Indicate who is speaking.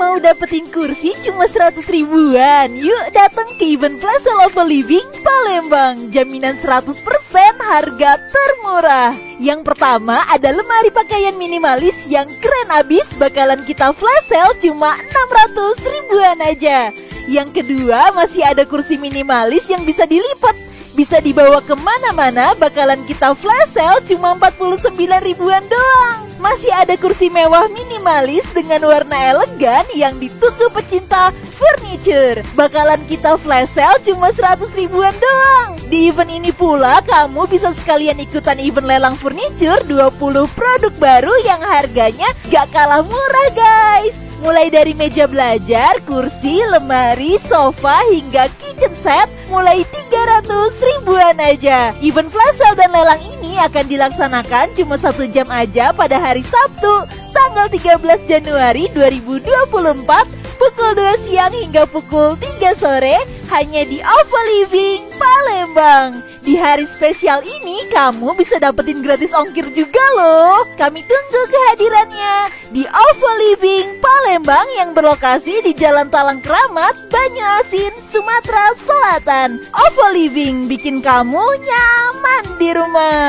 Speaker 1: Mau dapetin kursi cuma 100 ribuan? Yuk datang ke event Plaza Love Living Palembang. Jaminan 100% harga termurah. Yang pertama ada lemari pakaian minimalis yang keren abis bakalan kita flash sale cuma 600 ribuan aja. Yang kedua masih ada kursi minimalis yang bisa dilipat bisa dibawa ke mana-mana bakalan kita flash sale cuma 49 ribuan doang. Masih ada kursi mewah minimalis dengan warna elegan yang ditunggu pecinta furniture. Bakalan kita flash sale cuma 100 ribuan doang. Di event ini pula kamu bisa sekalian ikutan event lelang furniture 20 produk baru yang harganya gak kalah murah guys Mulai dari meja belajar, kursi, lemari, sofa, hingga kitchen set mulai 300 ribuan aja. Event flash sale dan lelang ini akan dilaksanakan cuma satu jam aja pada hari Sabtu, tanggal 13 Januari 2024 pukul 2 siang hingga pukul 3 sore hanya di Ova Living Palembang. Di hari spesial ini kamu bisa dapetin gratis ongkir juga loh. Kami tunggu kehadirannya di Ova Living Palembang yang berlokasi di Jalan Talang Keramat, Banyuasin, Sumatera Selatan. Ova Living bikin kamu nyaman di rumah.